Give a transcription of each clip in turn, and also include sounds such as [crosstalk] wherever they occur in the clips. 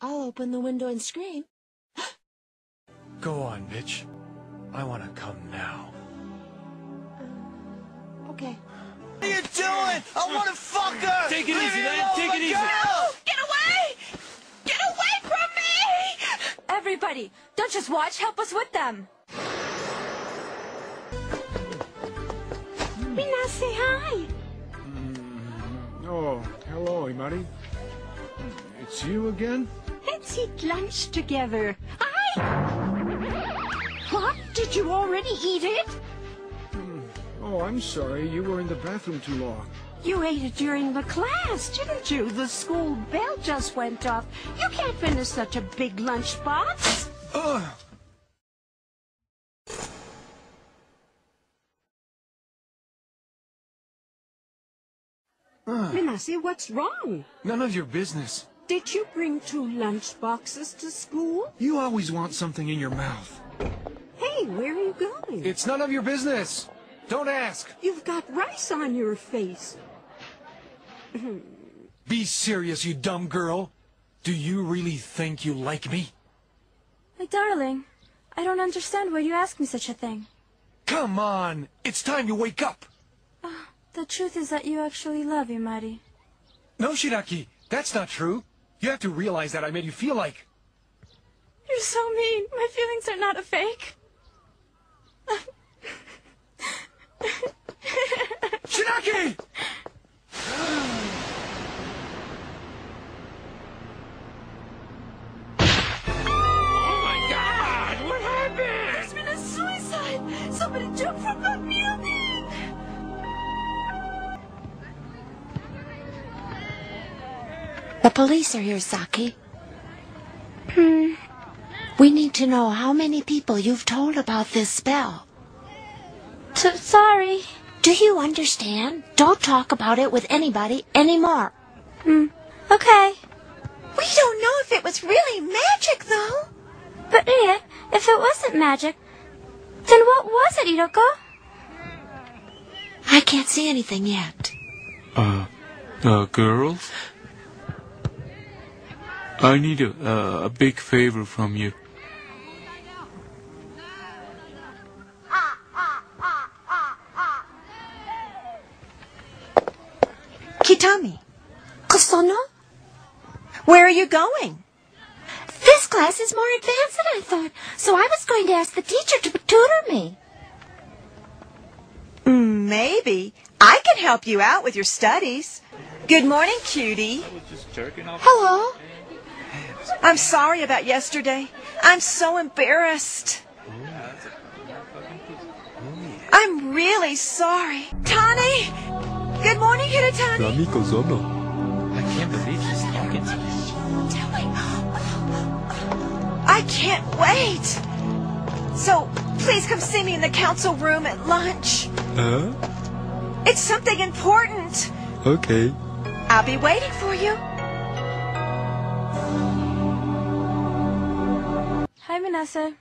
I'll open the window and scream. Go on, bitch. I want to come now. Uh, okay. What are you doing? I want to fuck her! Take it Leave easy, man. Take my it easy. girl! Get away! Get away from me! Everybody, don't just watch, help us with them. Mina, say hi. Mm, oh, hello, Imari. It's you again? Let's eat lunch together. Hi! What? Did you already eat it? Hmm. Oh, I'm sorry. You were in the bathroom too long. You ate it during the class, didn't you? The school bell just went off. You can't finish such a big lunchbox. Ugh. Minase, what's wrong? None of your business. Did you bring two lunch boxes to school? You always want something in your mouth. Hey, where are you going? It's none of your business. Don't ask. You've got rice on your face. [clears throat] Be serious, you dumb girl. Do you really think you like me? My darling, I don't understand why you ask me such a thing. Come on. It's time you wake up. The truth is that you actually love Imari. No, Shiraki. That's not true. You have to realize that I made you feel like... You're so mean. My feelings are not a fake. Police are here, Saki. Hmm. We need to know how many people you've told about this spell. S- sorry. Do you understand? Don't talk about it with anybody anymore. Hmm. Okay. We don't know if it was really magic, though. But Ria, if it wasn't magic, then what was it, Iroko? I can't see anything yet. Uh, uh, girls? I need a, uh, a big favor from you. Kitami, Kosono? where are you going? This class is more advanced than I thought, so I was going to ask the teacher to tutor me. Maybe. I can help you out with your studies. Good morning, cutie. Hello. I'm sorry about yesterday. I'm so embarrassed. I'm really sorry. Tani! Good morning, Hiratani. Amico Zono. I can't believe she's talking to me. I can't wait. So, please come see me in the council room at lunch. Huh? It's something important. Okay. I'll be waiting for you. Hi, Minase.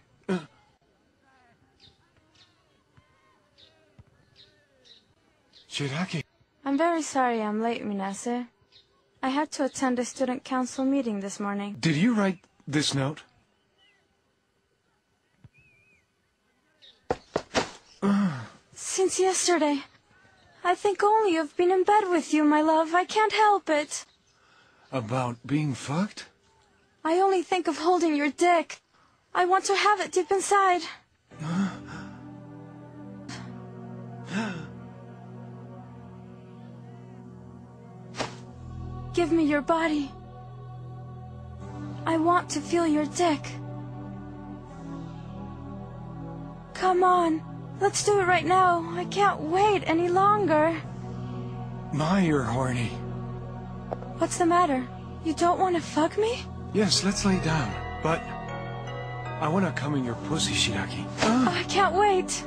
Shiraki. I'm very sorry I'm late, Minase. I had to attend a student council meeting this morning. Did you write this note? Since yesterday. I think only of being in bed with you, my love. I can't help it. About being fucked? I only think of holding your dick. I want to have it deep inside. [gasps] Give me your body. I want to feel your dick. Come on. Let's do it right now. I can't wait any longer. My, you're horny. What's the matter? You don't want to fuck me? Yes, let's lay down. But I want to come in your pussy, Shiraki. Oh, I can't wait.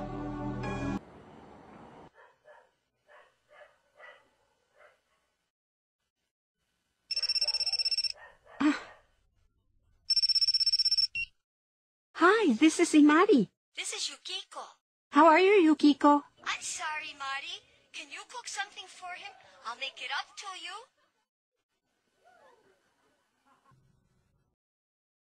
Hi, this is Imari. This is Yukiko. How are you, Yukiko? I'm sorry, Marty. Can you cook something for him? I'll make it up to you.